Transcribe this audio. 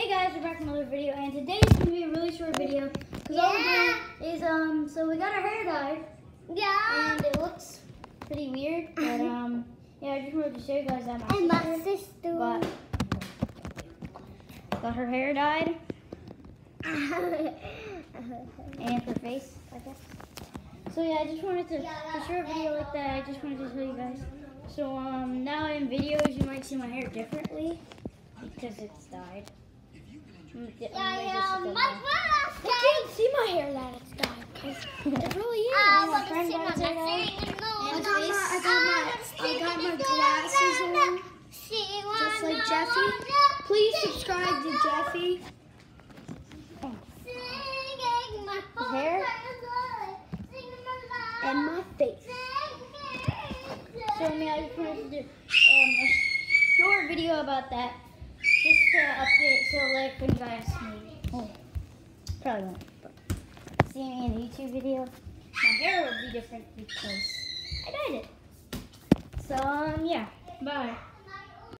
Hey guys, we're back with another video, and today's gonna be a really short video because all we're doing is um. So we got our hair dyed, Yeah. and it looks pretty weird, but um. Yeah, I just wanted to show you guys that my And my sister sister. got got her hair dyed and her face, I guess. So yeah, I just wanted to a short video like that. I just wanted to show you guys. So um, now in videos you might see my hair differently because it's dyed. I can't see my hair that it's dyed it really is. My but friend it's my. And I got my, I got my, I got my glasses on. Just like Jeffy. Please subscribe to Jeffy. His hair? And my face. So I mean, I just wanted to do um, a short video about that, just to update. So like when you guys maybe, oh, probably won't, but see me in a YouTube video, my hair will be different because I dyed it. So um, yeah, bye.